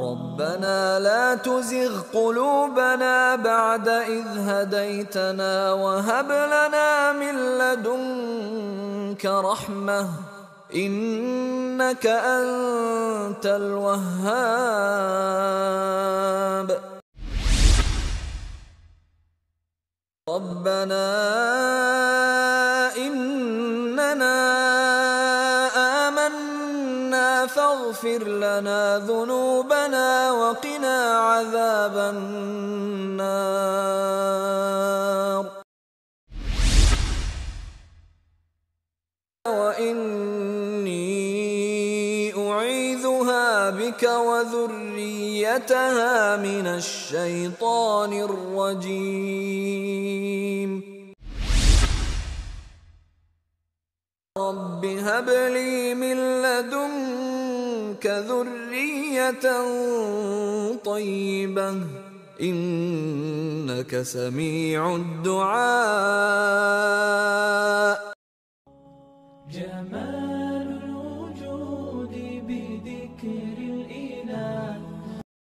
ربنا لا تزغ قلوبنا بعد إذ هديتنا وهب لنا من لدنك رحمة إنك أنت الوهاب. ربنا فاغفر لنا ذنوبنا وقنا عذاب النار. وإني أعيذها بك وذريتها من الشيطان الرجيم. رب هب لي من لدنك ذرية طيبة إنك سميع الدعاء. جمال